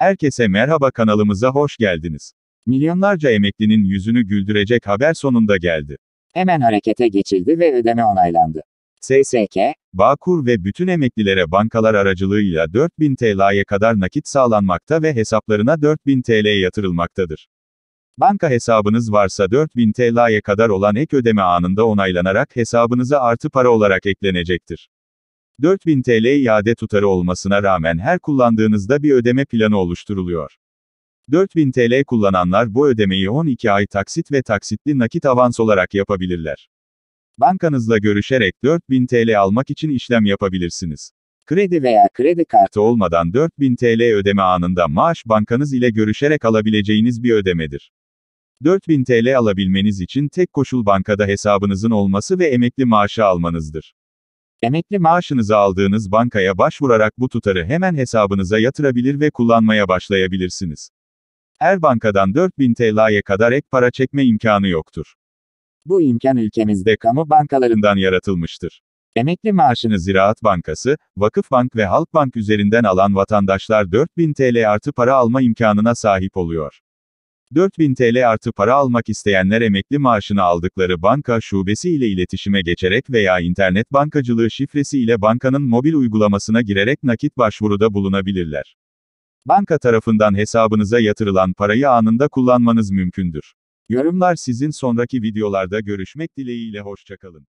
Herkese merhaba kanalımıza hoş geldiniz. Milyonlarca emeklinin yüzünü güldürecek haber sonunda geldi. Hemen harekete geçildi ve ödeme onaylandı. SSK, Bağkur ve bütün emeklilere bankalar aracılığıyla 4000 TL'ye kadar nakit sağlanmakta ve hesaplarına 4000 TL yatırılmaktadır. Banka hesabınız varsa 4000 TL'ye kadar olan ek ödeme anında onaylanarak hesabınıza artı para olarak eklenecektir. 4000 TL iade tutarı olmasına rağmen her kullandığınızda bir ödeme planı oluşturuluyor. 4000 TL kullananlar bu ödemeyi 12 ay taksit ve taksitli nakit avans olarak yapabilirler. Bankanızla görüşerek 4000 TL almak için işlem yapabilirsiniz. kredi veya kredi kartı olmadan 4000 TL ödeme anında maaş bankanız ile görüşerek alabileceğiniz bir ödemedir. 4000 TL alabilmeniz için tek koşul bankada hesabınızın olması ve emekli maaşı almanızdır. Emekli Maaşınızı aldığınız bankaya başvurarak bu tutarı hemen hesabınıza yatırabilir ve kullanmaya başlayabilirsiniz. Her bankadan 4000 TL'ye kadar ek para çekme imkanı yoktur. Bu imkan ülkemizde kamu bankalarında Bundan yaratılmıştır. emekli Maaşını Ziraat Bankası, Vakıfbank ve Halkbank üzerinden alan vatandaşlar 4000 TL artı para alma imkanına sahip oluyor. 4000 TL artı para almak isteyenler emekli maaşını aldıkları banka şubesi ile iletişime geçerek veya internet bankacılığı şifresi ile bankanın mobil uygulamasına girerek nakit başvuruda bulunabilirler. Banka tarafından hesabınıza yatırılan parayı anında kullanmanız mümkündür. Yorumlar sizin sonraki videolarda görüşmek dileğiyle hoşçakalın.